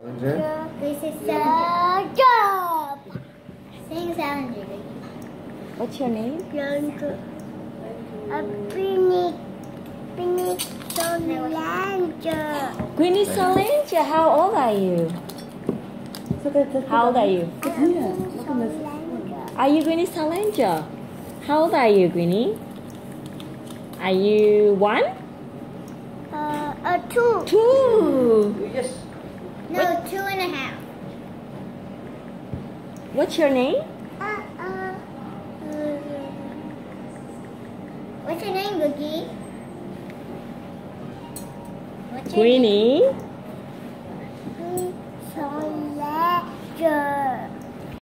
Sellenger? This is Sellenger. Sing Sellenger. What's your name? Sellenger. A Phoenix. Phoenix Sellenger. Queenie Sellenger, how old are you? How old are you? Are you Queenie Sellenger? How old are you, Queenie? Are you one? Uh, a two. Two and a half. What's your name? Uh, uh, what's your name, Boogie? What's your Queenie? Name?